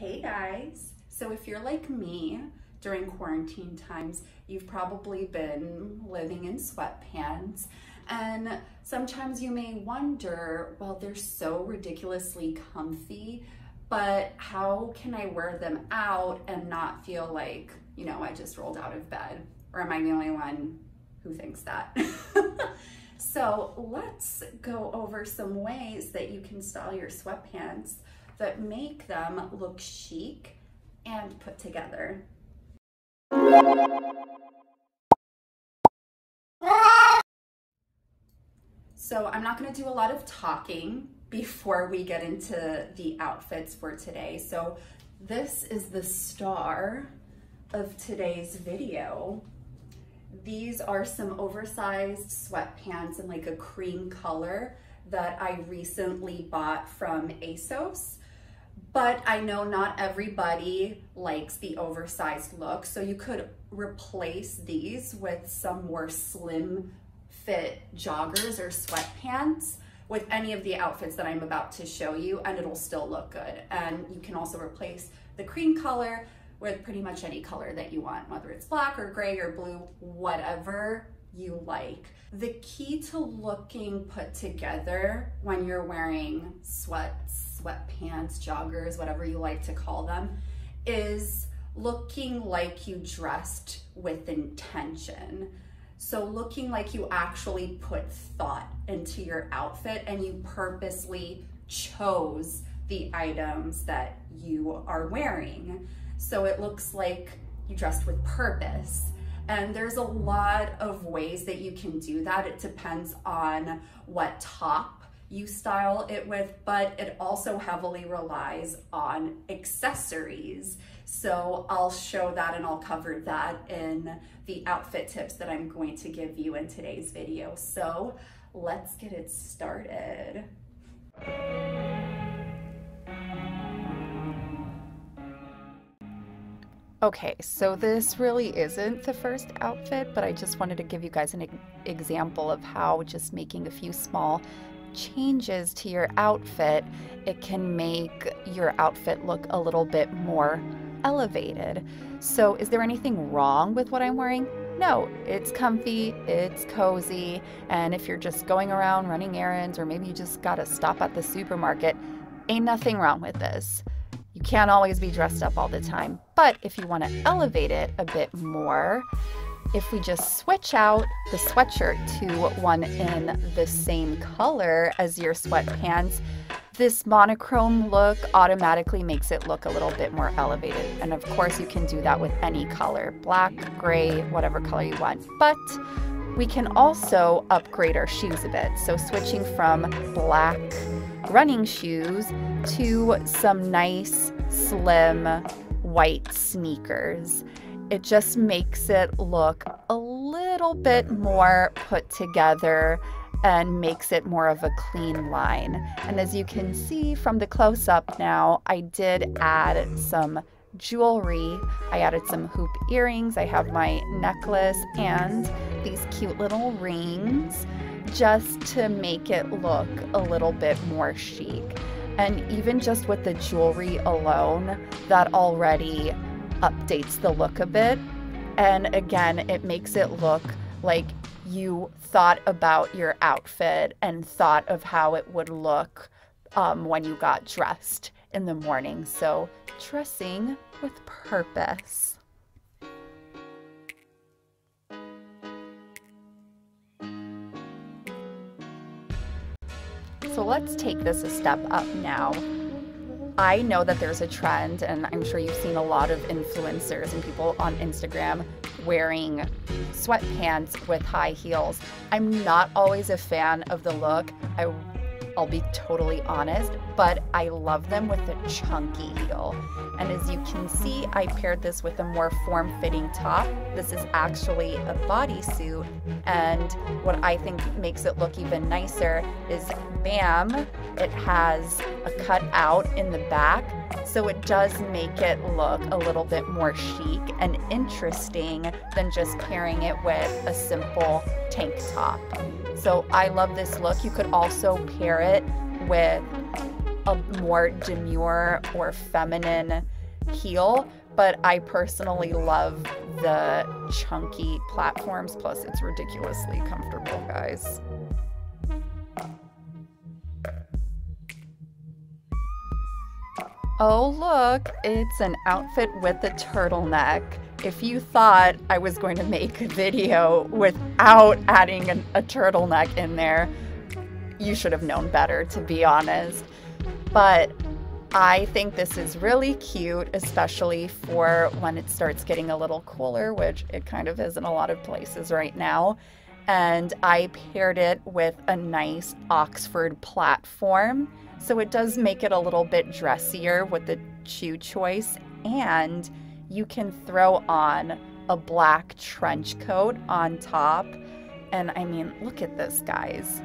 Hey guys! So if you're like me during quarantine times, you've probably been living in sweatpants and sometimes you may wonder, well, they're so ridiculously comfy, but how can I wear them out and not feel like, you know, I just rolled out of bed? Or am I the only one who thinks that? so let's go over some ways that you can style your sweatpants that make them look chic and put together. So I'm not gonna do a lot of talking before we get into the outfits for today. So this is the star of today's video. These are some oversized sweatpants in like a cream color that I recently bought from ASOS. But I know not everybody likes the oversized look, so you could replace these with some more slim fit joggers or sweatpants with any of the outfits that I'm about to show you and it'll still look good. And you can also replace the cream color with pretty much any color that you want, whether it's black or gray or blue, whatever you like. The key to looking put together when you're wearing sweats, sweatpants, joggers, whatever you like to call them, is looking like you dressed with intention. So looking like you actually put thought into your outfit and you purposely chose the items that you are wearing. So it looks like you dressed with purpose. And there's a lot of ways that you can do that. It depends on what top you style it with, but it also heavily relies on accessories. So I'll show that and I'll cover that in the outfit tips that I'm going to give you in today's video. So let's get it started. Okay, so this really isn't the first outfit, but I just wanted to give you guys an example of how just making a few small changes to your outfit, it can make your outfit look a little bit more elevated. So is there anything wrong with what I'm wearing? No, it's comfy, it's cozy, and if you're just going around running errands or maybe you just gotta stop at the supermarket, ain't nothing wrong with this. You can't always be dressed up all the time, but if you want to elevate it a bit more, if we just switch out the sweatshirt to one in the same color as your sweatpants, this monochrome look automatically makes it look a little bit more elevated. And of course, you can do that with any color black, gray, whatever color you want. But we can also upgrade our shoes a bit. So, switching from black running shoes to some nice, slim, white sneakers. It just makes it look a little bit more put together and makes it more of a clean line. And as you can see from the close up now, I did add some jewelry. I added some hoop earrings. I have my necklace and these cute little rings just to make it look a little bit more chic. And even just with the jewelry alone, that already updates the look a bit. And again, it makes it look like you thought about your outfit and thought of how it would look um, when you got dressed in the morning. So, dressing with purpose. So let's take this a step up now. I know that there's a trend, and I'm sure you've seen a lot of influencers and people on Instagram wearing sweatpants with high heels. I'm not always a fan of the look. I I'll be totally honest, but I love them with a chunky heel. And as you can see, I paired this with a more form-fitting top. This is actually a bodysuit, and what I think makes it look even nicer is BAM, it has a cut out in the back, so it does make it look a little bit more chic and interesting than just pairing it with a simple tank top. So I love this look. You could also pair it with a more demure or feminine heel, but I personally love the chunky platforms. Plus, it's ridiculously comfortable, guys. Oh, look, it's an outfit with a turtleneck. If you thought I was going to make a video without adding an, a turtleneck in there, you should have known better, to be honest. But I think this is really cute, especially for when it starts getting a little cooler, which it kind of is in a lot of places right now. And I paired it with a nice Oxford platform. So it does make it a little bit dressier with the shoe choice. And you can throw on a black trench coat on top. And I mean, look at this, guys.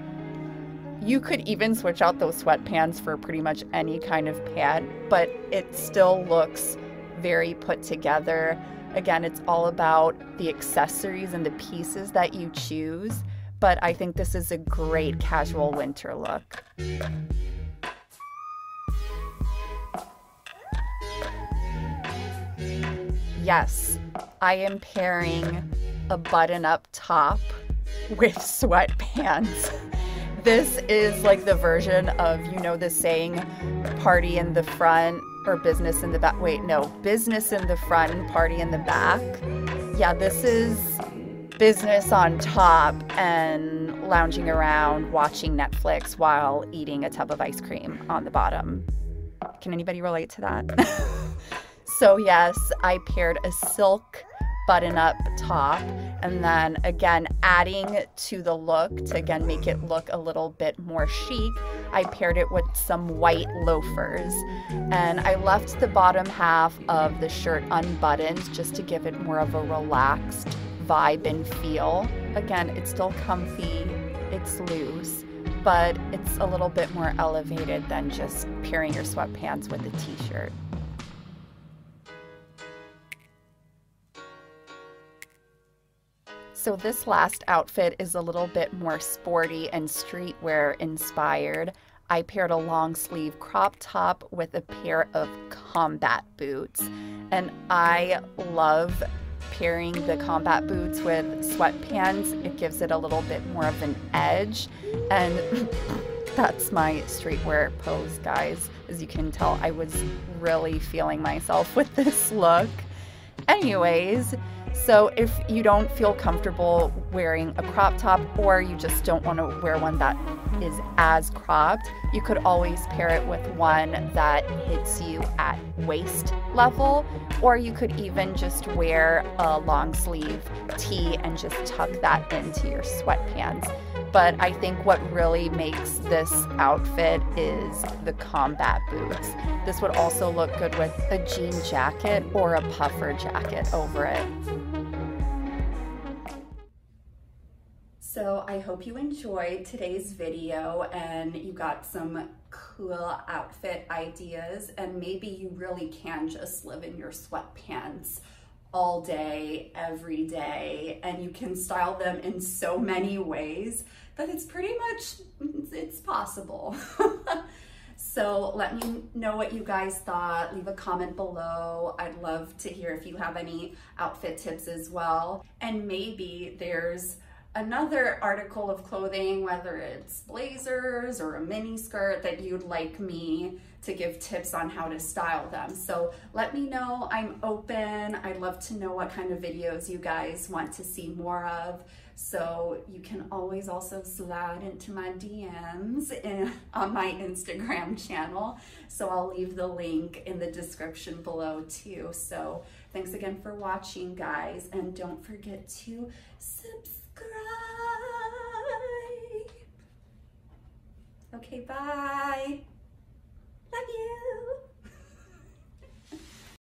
You could even switch out those sweatpants for pretty much any kind of pant, but it still looks very put together. Again, it's all about the accessories and the pieces that you choose, but I think this is a great casual winter look. Yes, I am pairing a button up top with sweatpants. this is like the version of, you know, the saying, party in the front or business in the back. Wait, no, business in the front and party in the back. Yeah, this is business on top and lounging around watching Netflix while eating a tub of ice cream on the bottom. Can anybody relate to that? so, yes, I paired a silk button up top and then again adding to the look to again make it look a little bit more chic I paired it with some white loafers. And I left the bottom half of the shirt unbuttoned just to give it more of a relaxed vibe and feel. Again it's still comfy it's loose but it's a little bit more elevated than just pairing your sweatpants with a t-shirt So this last outfit is a little bit more sporty and streetwear inspired. I paired a long sleeve crop top with a pair of combat boots. And I love pairing the combat boots with sweatpants. It gives it a little bit more of an edge. And that's my streetwear pose, guys. As you can tell, I was really feeling myself with this look. Anyways, so if you don't feel comfortable wearing a crop top or you just don't want to wear one that is as cropped, you could always pair it with one that hits you at waist level or you could even just wear a long sleeve tee and just tuck that into your sweatpants. But I think what really makes this outfit is the combat boots. This would also look good with a jean jacket or a puffer jacket over it. So I hope you enjoyed today's video and you got some cool outfit ideas and maybe you really can just live in your sweatpants all day, every day, and you can style them in so many ways that it's pretty much, it's possible. so let me know what you guys thought. Leave a comment below. I'd love to hear if you have any outfit tips as well. And maybe there's another article of clothing, whether it's blazers or a mini skirt that you'd like me to give tips on how to style them. So let me know, I'm open. I'd love to know what kind of videos you guys want to see more of. So you can always also slide into my DMs in, on my Instagram channel. So I'll leave the link in the description below too. So thanks again for watching guys and don't forget to subscribe cry. Okay, bye. Love you.